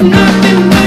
nothing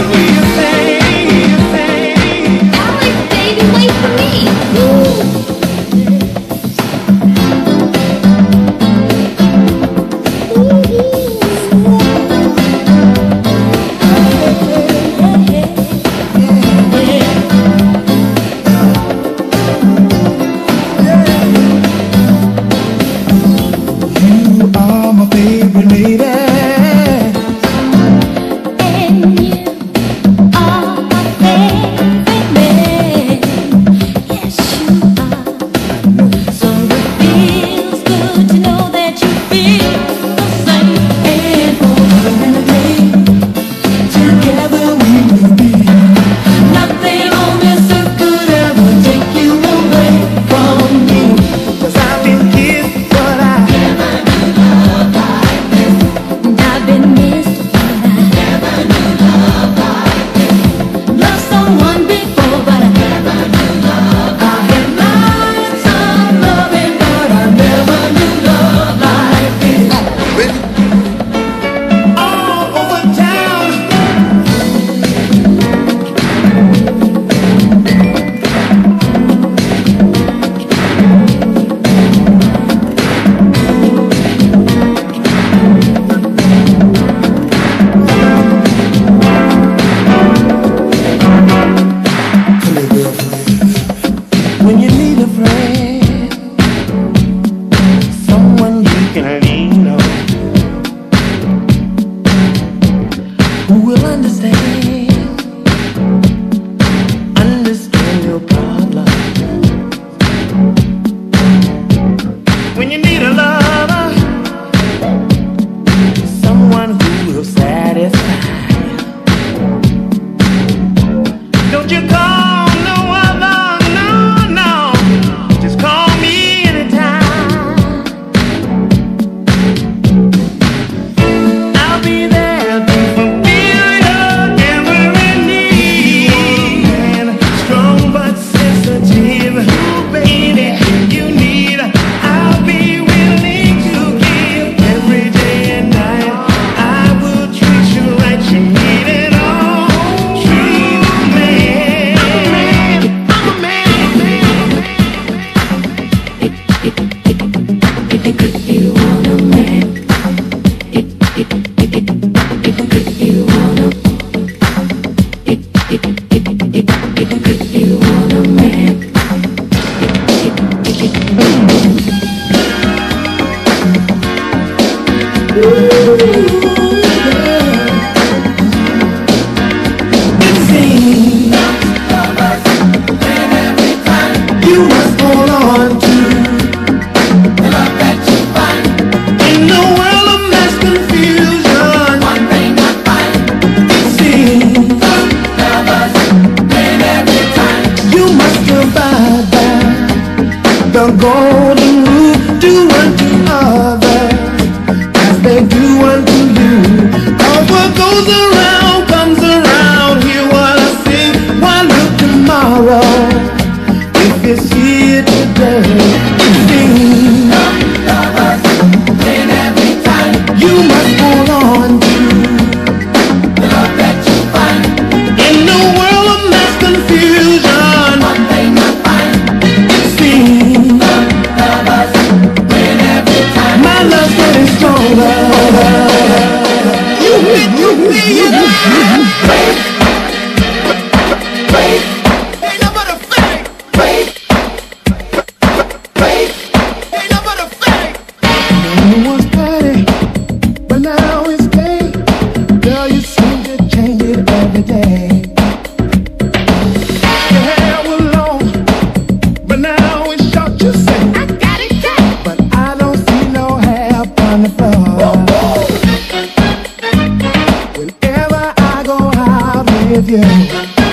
will 'Cause what thank you.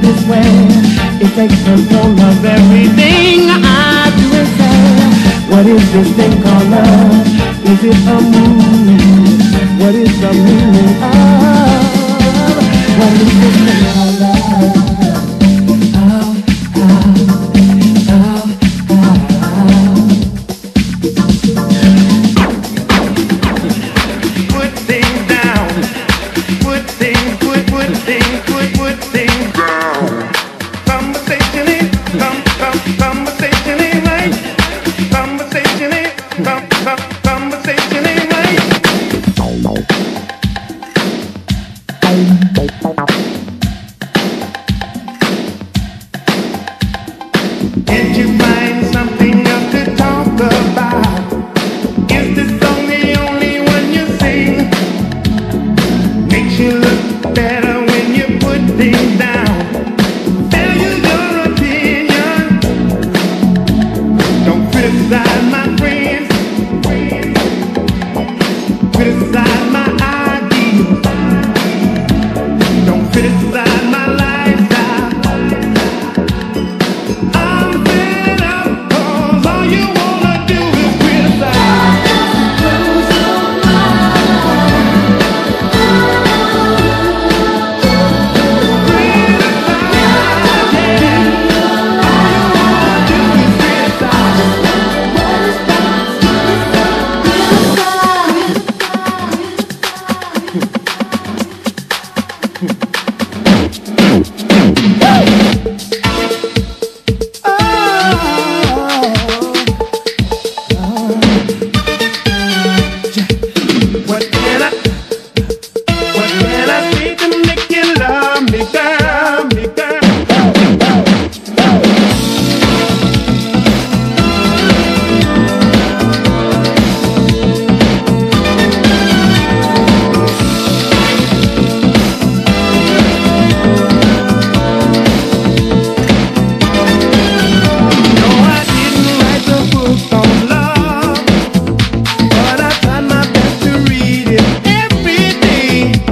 this way. It takes control of everything I do and say. What is this thing called love? Is it a mood? What is the meaning of? What is this thing called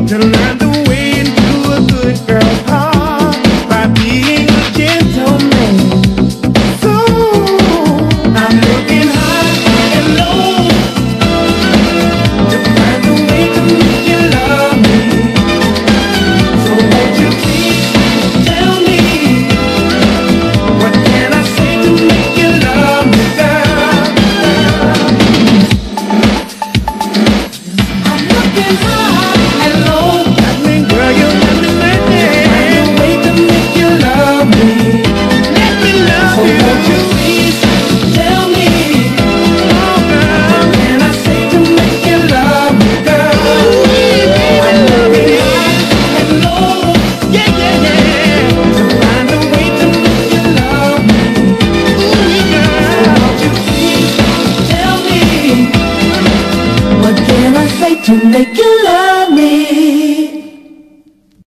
till now.